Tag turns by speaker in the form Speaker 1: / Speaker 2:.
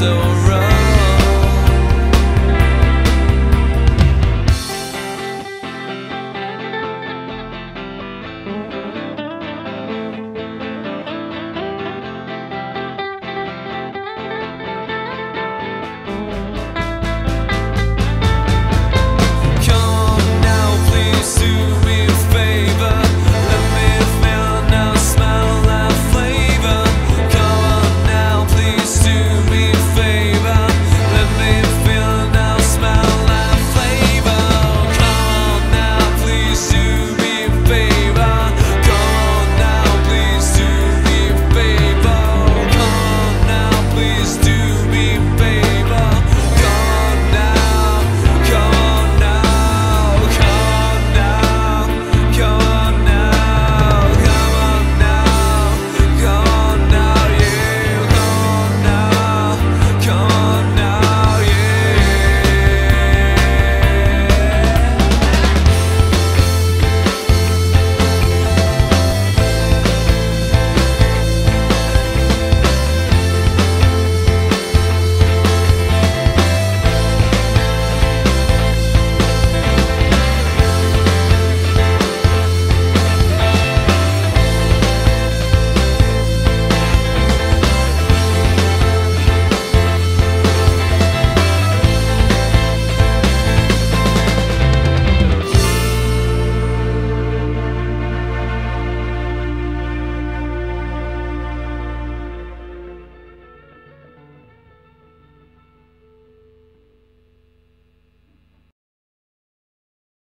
Speaker 1: so